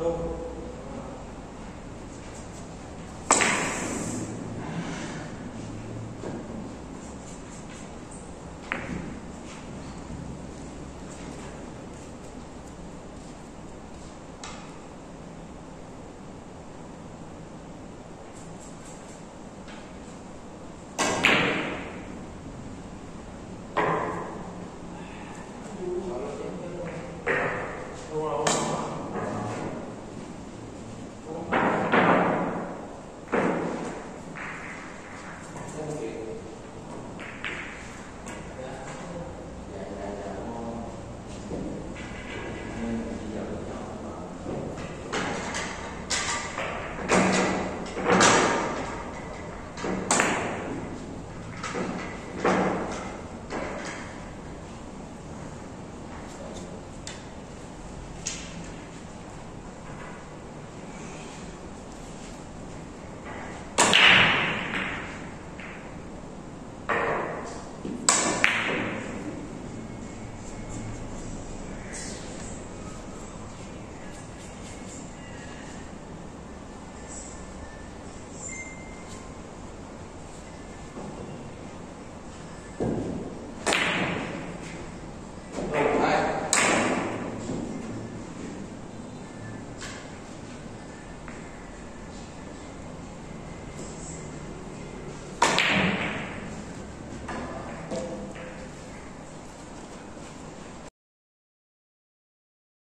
Então,